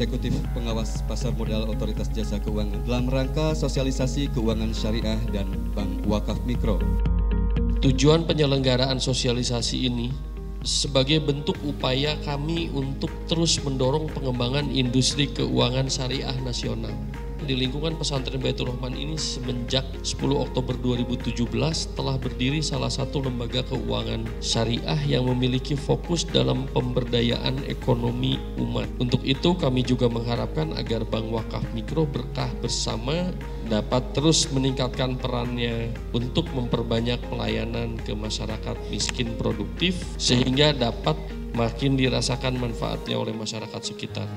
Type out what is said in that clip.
Eksekutif Pengawas Pasar Modal Otoritas Jasa Keuangan dalam rangka sosialisasi keuangan syariah dan bank wakaf mikro. Tujuan penyelenggaraan sosialisasi ini sebagai bentuk upaya kami untuk terus mendorong pengembangan industri keuangan syariah nasional di lingkungan pesantren Baitur Rahman ini semenjak 10 Oktober 2017 telah berdiri salah satu lembaga keuangan syariah yang memiliki fokus dalam pemberdayaan ekonomi umat. Untuk itu kami juga mengharapkan agar Bank Wakaf Mikro Berkah bersama dapat terus meningkatkan perannya untuk memperbanyak pelayanan ke masyarakat miskin produktif sehingga dapat makin dirasakan manfaatnya oleh masyarakat sekitar.